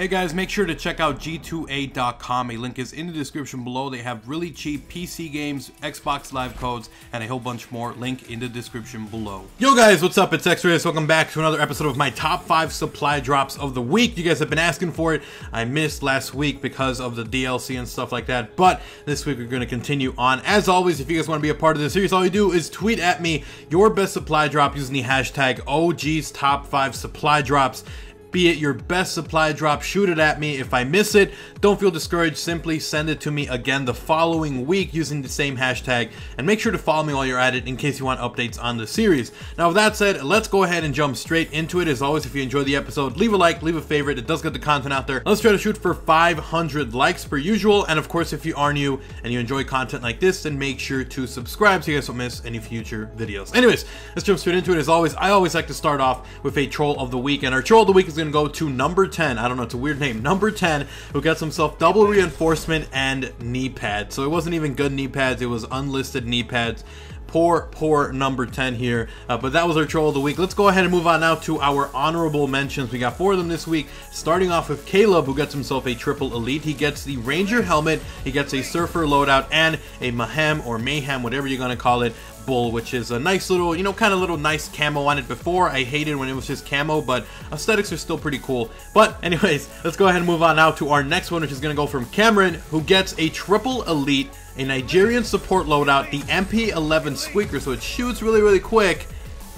Hey guys, make sure to check out g2a.com. A link is in the description below. They have really cheap PC games, Xbox Live codes, and a whole bunch more. Link in the description below. Yo guys, what's up? It's XRAYZ. Welcome back to another episode of my top 5 supply drops of the week. You guys have been asking for it. I missed last week because of the DLC and stuff like that, but this week we're going to continue on. As always, if you guys want to be a part of this series, all you do is tweet at me your best supply drop using the hashtag OG's Top 5 Supply Drops be it your best supply drop, shoot it at me. If I miss it, don't feel discouraged. Simply send it to me again the following week using the same hashtag. And make sure to follow me while you're at it in case you want updates on the series. Now, with that said, let's go ahead and jump straight into it. As always, if you enjoyed the episode, leave a like, leave a favorite. It does get the content out there. Let's try to shoot for 500 likes per usual. And of course, if you are new and you enjoy content like this, then make sure to subscribe so you guys don't miss any future videos. Anyways, let's jump straight into it. As always, I always like to start off with a troll of the week. And our troll of the week is going to go to number 10. I don't know, it's a weird name. Number 10, who gets himself double reinforcement and knee pads. So it wasn't even good knee pads, it was unlisted knee pads poor, poor number 10 here. Uh, but that was our troll of the week. Let's go ahead and move on now to our honorable mentions. We got four of them this week, starting off with Caleb, who gets himself a triple elite. He gets the Ranger helmet, he gets a Surfer loadout, and a Mahem or Mayhem, whatever you're going to call it, which is a nice little, you know, kind of little nice camo on it before. I hated when it was just camo, but aesthetics are still pretty cool. But anyways, let's go ahead and move on now to our next one, which is going to go from Cameron, who gets a triple elite, a Nigerian support loadout, the MP11 Squeaker, so it shoots really, really quick.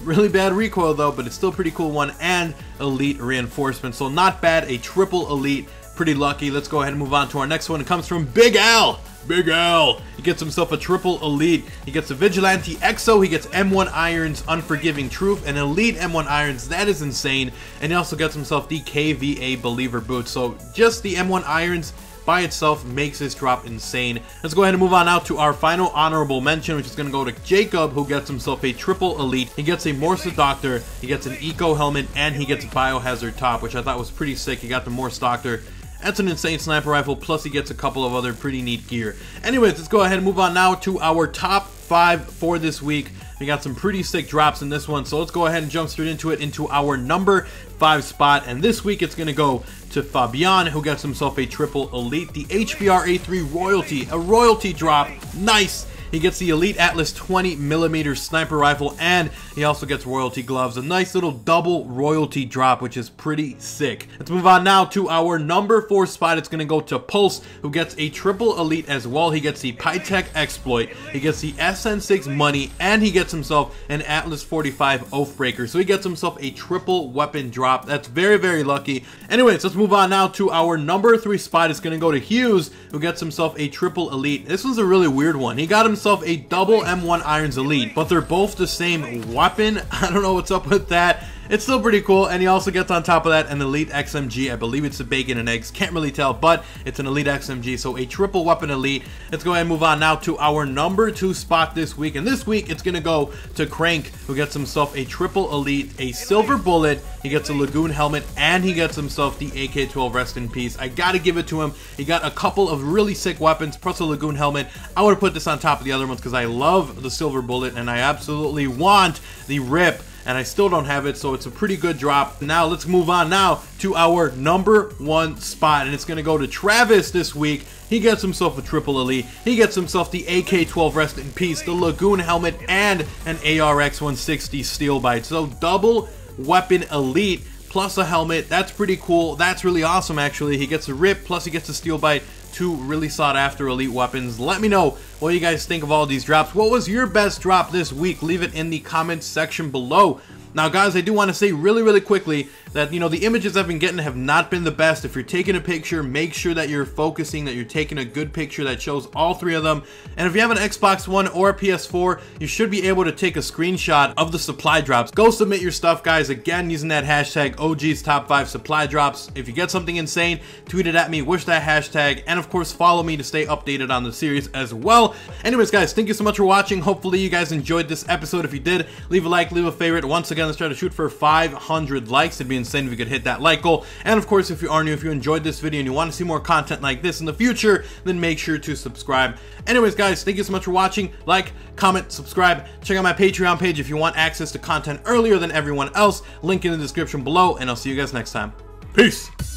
Really bad recoil though, but it's still pretty cool one, and elite reinforcement. So not bad, a triple elite, pretty lucky. Let's go ahead and move on to our next one. It comes from Big Al. Big Al. He gets himself a triple elite. He gets a Vigilante Exo. He gets M1 Irons Unforgiving Truth and Elite M1 Irons. That is insane. And he also gets himself the KVA Believer Boot. So just the M1 Irons by itself makes this drop insane. Let's go ahead and move on out to our final honorable mention, which is going to go to Jacob, who gets himself a triple elite. He gets a MORS Doctor, he gets an Eco Helmet, and he gets Biohazard Top, which I thought was pretty sick. He got the MORS Doctor that's an insane sniper rifle, plus he gets a couple of other pretty neat gear. Anyways, let's go ahead and move on now to our top five for this week. We got some pretty sick drops in this one, so let's go ahead and jump straight into it, into our number five spot. And this week it's going to go to Fabian, who gets himself a triple elite, the HBR A3 royalty, a royalty drop. Nice. He gets the Elite Atlas 20 millimeter sniper rifle, and he also gets royalty gloves. A nice little double royalty drop, which is pretty sick. Let's move on now to our number four spot. It's going to go to Pulse, who gets a triple elite as well. He gets the Pytaek exploit, he gets the SN6 money, and he gets himself an Atlas 45 Oathbreaker. So he gets himself a triple weapon drop. That's very, very lucky. Anyways, let's move on now to our number three spot. It's going to go to Hughes, who gets himself a triple elite. This one's a really weird one. He got himself himself a double M1 Irons Elite, but they're both the same weapon. I don't know what's up with that. It's still pretty cool, and he also gets on top of that an Elite XMG. I believe it's a bacon and eggs. Can't really tell, but it's an Elite XMG, so a triple weapon Elite. Let's go ahead and move on now to our number two spot this week, and this week it's going to go to Crank, who gets himself a triple Elite, a Silver Bullet, he gets a Lagoon Helmet, and he gets himself the AK-12 Rest in Peace. I got to give it to him. He got a couple of really sick weapons, plus a Lagoon Helmet. I would have put this on top of the other ones because I love the Silver Bullet, and I absolutely want the RIP and I still don't have it, so it's a pretty good drop. Now let's move on now to our number one spot, and it's gonna go to Travis this week. He gets himself a triple elite. He gets himself the AK-12 Rest in Peace, the Lagoon helmet, and an ARX-160 Steel Bite. So double weapon elite plus a helmet. That's pretty cool. That's really awesome, actually. He gets a rip, plus he gets a steel bite two really sought after elite weapons. Let me know what you guys think of all these drops. What was your best drop this week? Leave it in the comments section below. Now, guys, I do want to say really, really quickly that, you know, the images I've been getting have not been the best. If you're taking a picture, make sure that you're focusing, that you're taking a good picture that shows all three of them. And if you have an Xbox One or a PS4, you should be able to take a screenshot of the supply drops. Go submit your stuff, guys, again, using that hashtag OG's Top 5 Supply Drops. If you get something insane, tweet it at me, wish that hashtag, and of course, follow me to stay updated on the series as well. Anyways, guys, thank you so much for watching. Hopefully, you guys enjoyed this episode. If you did, leave a like, leave a favorite. Once again, let's try to shoot for 500 likes. It'd be insane if you could hit that like goal. And of course, if you are new, if you enjoyed this video and you want to see more content like this in the future, then make sure to subscribe. Anyways, guys, thank you so much for watching. Like, comment, subscribe. Check out my Patreon page if you want access to content earlier than everyone else. Link in the description below, and I'll see you guys next time. Peace!